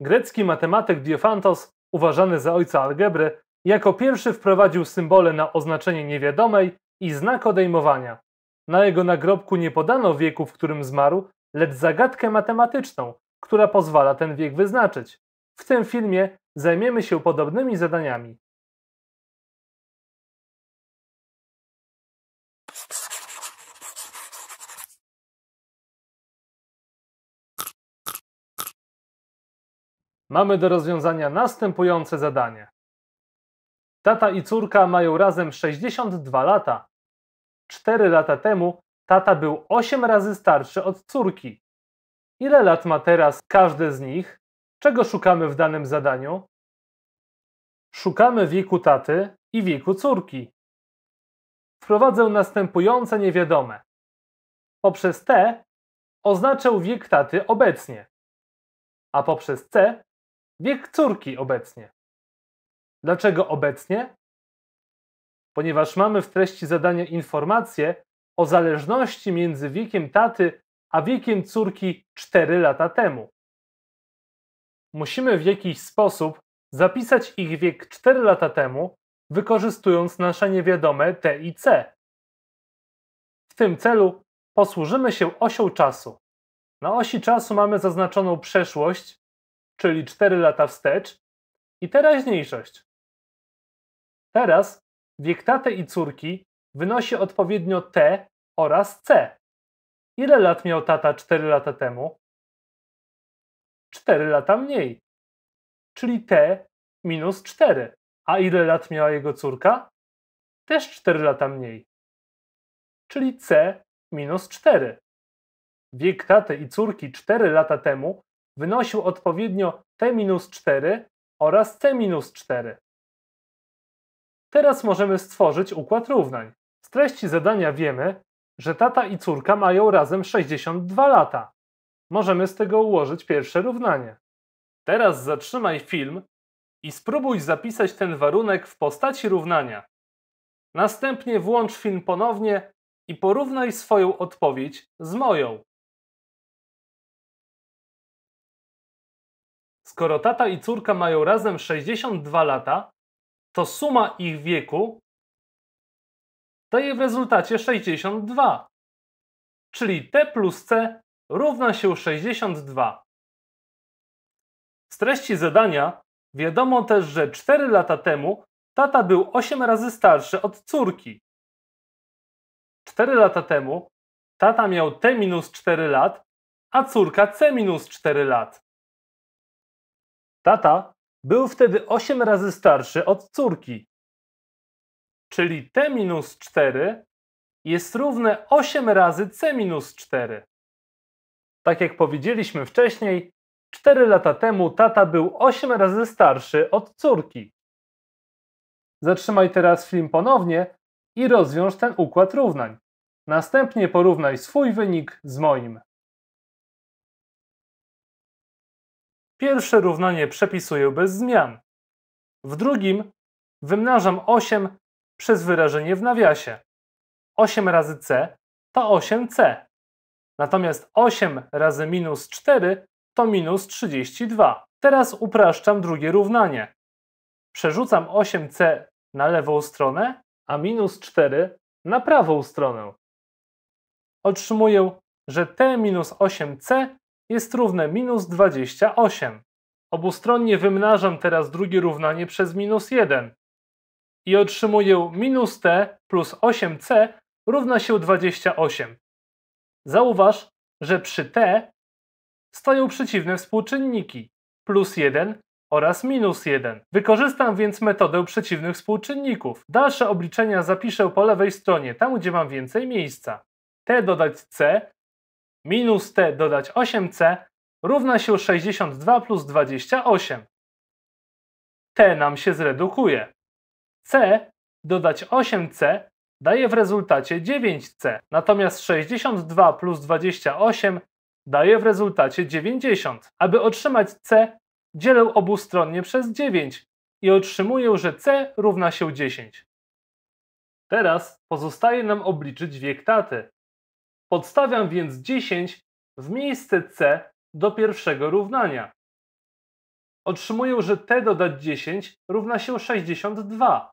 Grecki matematyk Diofantos, uważany za ojca algebry, jako pierwszy wprowadził symbole na oznaczenie niewiadomej i znak odejmowania. Na jego nagrobku nie podano wieku, w którym zmarł, lecz zagadkę matematyczną, która pozwala ten wiek wyznaczyć. W tym filmie zajmiemy się podobnymi zadaniami. Mamy do rozwiązania następujące zadanie. Tata i córka mają razem 62 lata. 4 lata temu tata był 8 razy starszy od córki. Ile lat ma teraz każdy z nich? Czego szukamy w danym zadaniu? Szukamy wieku taty i wieku córki. Wprowadzę następujące niewiadome. Poprzez T oznaczę wiek taty obecnie, a poprzez C wiek córki obecnie. Dlaczego obecnie? Ponieważ mamy w treści zadania informację o zależności między wiekiem taty a wiekiem córki 4 lata temu. Musimy w jakiś sposób zapisać ich wiek 4 lata temu, wykorzystując nasze niewiadome t i c. W tym celu posłużymy się osią czasu. Na osi czasu mamy zaznaczoną przeszłość, czyli 4 lata wstecz, i teraźniejszość. Teraz wiek taty i córki wynosi odpowiednio t oraz c. Ile lat miał tata 4 lata temu? 4 lata mniej, czyli t minus 4. A ile lat miała jego córka? Też 4 lata mniej, czyli c minus 4. Wiek taty i córki 4 lata temu wynosił odpowiednio t minus 4 oraz c minus 4. Teraz możemy stworzyć układ równań. Z treści zadania wiemy, że tata i córka mają razem 62 lata. Możemy z tego ułożyć pierwsze równanie. Teraz zatrzymaj film i spróbuj zapisać ten warunek w postaci równania. Następnie włącz film ponownie i porównaj swoją odpowiedź z moją. Skoro tata i córka mają razem 62 lata, to suma ich wieku daje w rezultacie 62. Czyli t plus c równa się 62. Z treści zadania wiadomo też, że 4 lata temu tata był 8 razy starszy od córki. 4 lata temu tata miał t minus 4 lat, a córka c minus 4 lat. Tata był wtedy 8 razy starszy od córki. Czyli t minus 4 jest równe 8 razy c minus 4. Tak jak powiedzieliśmy wcześniej, 4 lata temu tata był 8 razy starszy od córki. Zatrzymaj teraz film ponownie i rozwiąż ten układ równań. Następnie porównaj swój wynik z moim. Pierwsze równanie przepisuję bez zmian. W drugim wymnażam 8 przez wyrażenie w nawiasie. 8 razy c to 8c. Natomiast 8 razy minus 4 to minus 32. Teraz upraszczam drugie równanie. Przerzucam 8c na lewą stronę, a minus 4 na prawą stronę. Otrzymuję, że t minus 8c jest równe minus 28. Obustronnie wymnażam teraz drugie równanie przez minus 1 i otrzymuję minus t plus 8c równa się 28. Zauważ, że przy t stoją przeciwne współczynniki plus 1 oraz minus 1. Wykorzystam więc metodę przeciwnych współczynników. Dalsze obliczenia zapiszę po lewej stronie, tam gdzie mam więcej miejsca. t dodać c minus t dodać 8c równa się 62 plus 28. t nam się zredukuje. c dodać 8c daje w rezultacie 9c, natomiast 62 plus 28 daje w rezultacie 90. Aby otrzymać c, dzielę obustronnie przez 9 i otrzymuję, że c równa się 10. Teraz pozostaje nam obliczyć wiek taty. Podstawiam więc 10 w miejsce c do pierwszego równania. otrzymuję, że t dodać 10 równa się 62.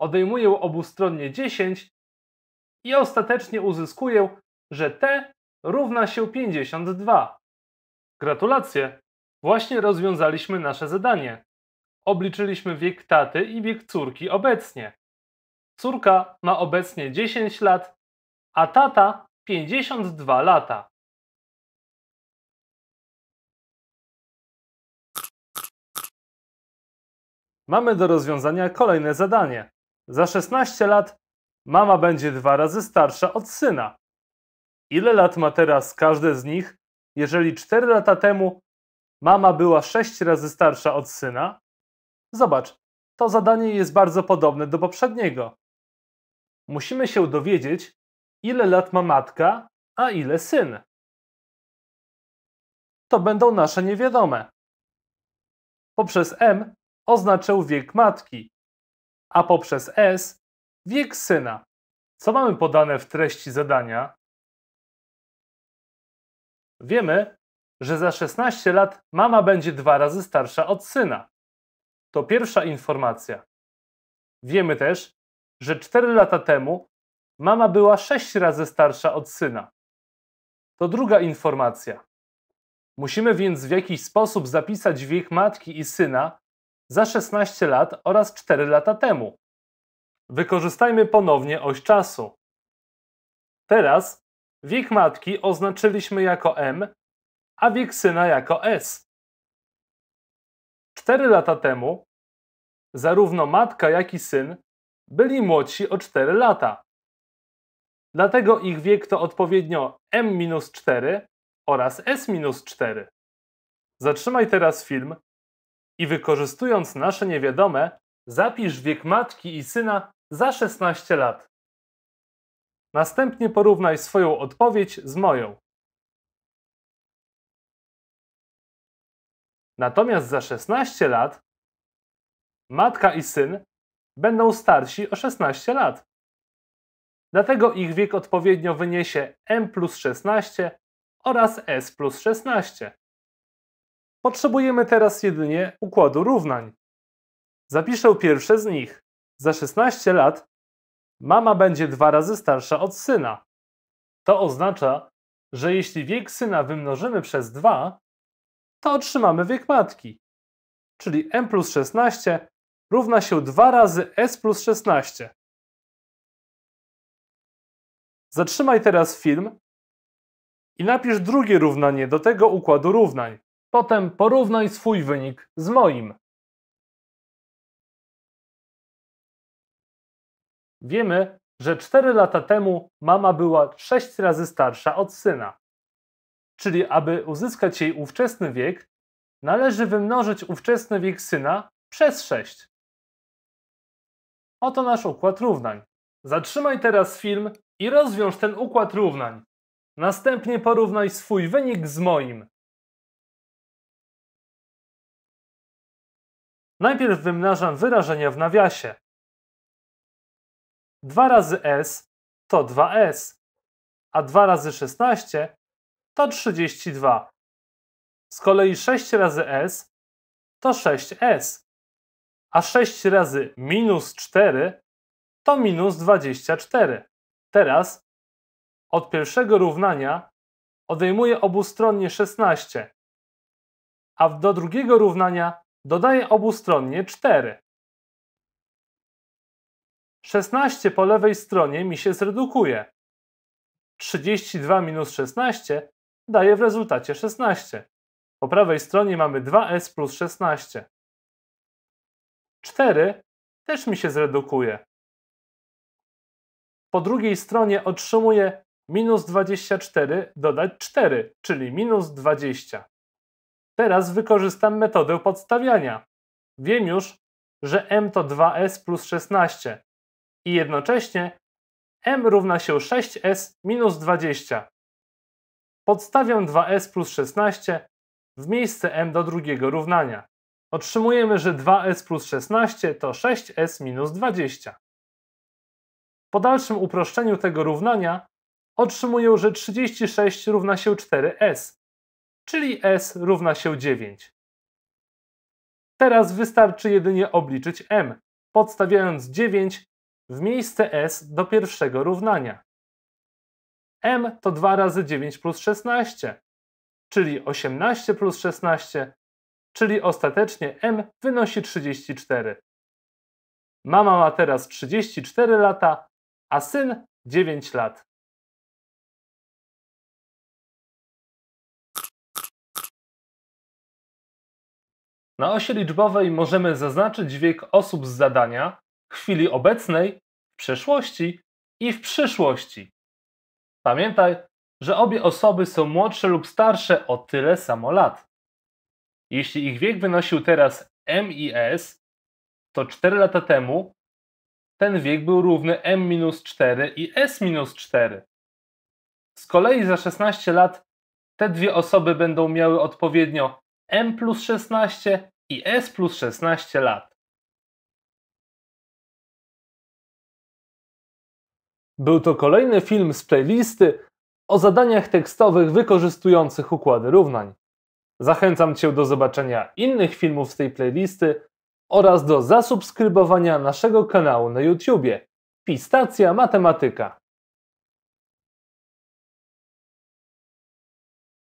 Odejmuję obustronnie 10 i ostatecznie uzyskuję, że t równa się 52. Gratulacje! Właśnie rozwiązaliśmy nasze zadanie. Obliczyliśmy wiek taty i wiek córki obecnie. Córka ma obecnie 10 lat, a tata 52 lata. Mamy do rozwiązania kolejne zadanie. Za 16 lat mama będzie dwa razy starsza od syna. Ile lat ma teraz każde z nich, jeżeli 4 lata temu mama była 6 razy starsza od syna? Zobacz, to zadanie jest bardzo podobne do poprzedniego. Musimy się dowiedzieć, ile lat ma matka, a ile syn. To będą nasze niewiadome. Poprzez M oznaczę wiek matki, a poprzez S wiek syna. Co mamy podane w treści zadania? Wiemy, że za 16 lat mama będzie dwa razy starsza od syna. To pierwsza informacja. Wiemy też, że 4 lata temu mama była 6 razy starsza od syna. To druga informacja. Musimy więc w jakiś sposób zapisać wiek matki i syna za 16 lat oraz 4 lata temu. Wykorzystajmy ponownie oś czasu. Teraz wiek matki oznaczyliśmy jako m, a wiek syna jako s. 4 lata temu zarówno matka, jak i syn byli młodsi o 4 lata. Dlatego ich wiek to odpowiednio m-4 oraz s-4. Zatrzymaj teraz film i wykorzystując nasze niewiadome, zapisz wiek matki i syna za 16 lat. Następnie porównaj swoją odpowiedź z moją. Natomiast za 16 lat matka i syn będą starsi o 16 lat. Dlatego ich wiek odpowiednio wyniesie m plus 16 oraz s plus 16. Potrzebujemy teraz jedynie układu równań. Zapiszę pierwsze z nich. Za 16 lat mama będzie dwa razy starsza od syna. To oznacza, że jeśli wiek syna wymnożymy przez 2, to otrzymamy wiek matki. Czyli m plus 16 równa się 2 razy s plus 16. Zatrzymaj teraz film i napisz drugie równanie do tego układu równań. Potem porównaj swój wynik z moim. Wiemy, że 4 lata temu mama była 6 razy starsza od syna. Czyli aby uzyskać jej ówczesny wiek, należy wymnożyć ówczesny wiek syna przez 6. Oto nasz układ równań. Zatrzymaj teraz film i rozwiąż ten układ równań. Następnie porównaj swój wynik z moim. Najpierw wymnażam wyrażenia w nawiasie. 2 razy s to 2s, a 2 razy 16 to 32. Z kolei 6 razy s to 6s, a 6 razy minus 4 to minus 24. Teraz od pierwszego równania odejmuję obustronnie 16, a do drugiego równania dodaję obustronnie 4. 16 po lewej stronie mi się zredukuje. 32 minus 16 daje w rezultacie 16. Po prawej stronie mamy 2s plus 16. 4 też mi się zredukuje. Po drugiej stronie otrzymuję minus 24 dodać 4, czyli minus 20. Teraz wykorzystam metodę podstawiania. Wiem już, że m to 2s plus 16 i jednocześnie m równa się 6s minus 20. Podstawiam 2s plus 16 w miejsce m do drugiego równania. Otrzymujemy, że 2s plus 16 to 6s minus 20. Po dalszym uproszczeniu tego równania otrzymuję, że 36 równa się 4s, czyli s równa się 9. Teraz wystarczy jedynie obliczyć m, podstawiając 9 w miejsce s do pierwszego równania. m to 2 razy 9 plus 16, czyli 18 plus 16, czyli ostatecznie m wynosi 34. Mama ma teraz 34 lata, a syn 9 lat. Na osi liczbowej możemy zaznaczyć wiek osób z zadania w chwili obecnej, w przeszłości i w przyszłości. Pamiętaj, że obie osoby są młodsze lub starsze o tyle samo lat. Jeśli ich wiek wynosił teraz M i S, to 4 lata temu ten wiek był równy M-4 i S-4. Z kolei za 16 lat te dwie osoby będą miały odpowiednio M plus 16 i S plus 16 lat. Był to kolejny film z playlisty o zadaniach tekstowych wykorzystujących układy równań. Zachęcam Cię do zobaczenia innych filmów z tej playlisty oraz do zasubskrybowania naszego kanału na YouTubie Pistacja Matematyka.